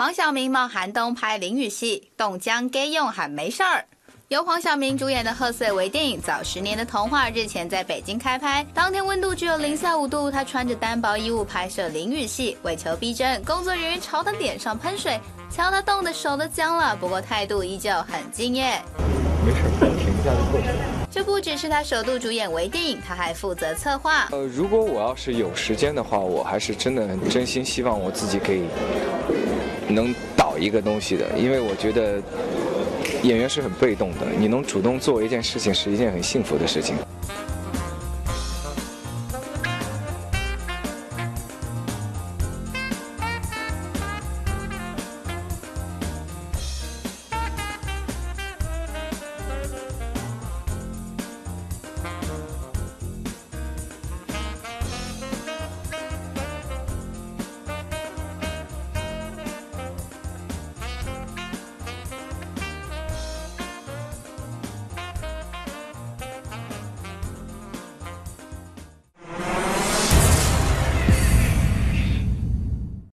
黄晓明冒寒冬拍淋雨戏，冻僵该用喊没事儿。由黄晓明主演的贺岁微电影《早十年的童话》日前在北京开拍，当天温度只有零下五度，他穿着单薄衣物拍摄淋雨戏，为求逼真，工作人员朝他脸上喷水，瞧他冻得手都僵了，不过态度依旧很敬业。没事，停一下就过去了。这不只是他首度主演微电影，他还负责策划。呃，如果我要是有时间的话，我还是真的真心希望我自己可以能导一个东西的，因为我觉得演员是很被动的，你能主动做一件事情是一件很幸福的事情。